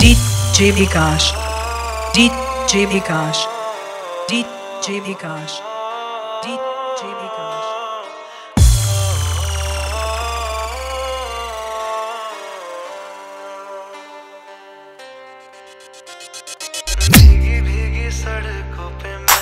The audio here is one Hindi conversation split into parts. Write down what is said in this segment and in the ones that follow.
DJ Vikash. DJ Vikash. DJ Vikash. DJ Vikash. भीगी भीगी सड़कों पे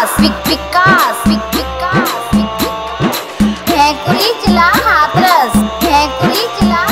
विकास विक विकास विक विकास विक है कुली चला हाथरस है कुली जिला